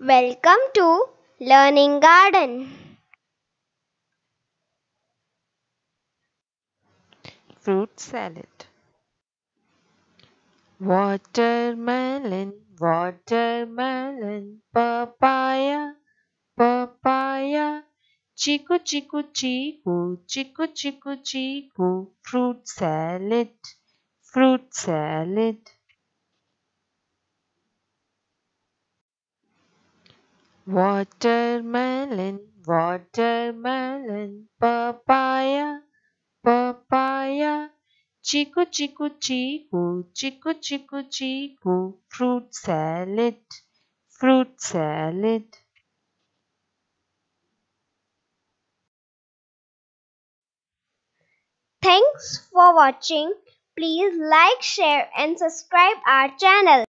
Welcome to Learning Garden. Fruit salad. Watermelon, watermelon, papaya, papaya, chiku chiku chiku, chiku chiku chiku, fruit salad, fruit salad. Watermelon, watermelon, papaya, papaya, chiku chiku chiku, chiku chiku chiku, fruit salad, fruit salad. Thanks for watching. Please like, share and subscribe our channel.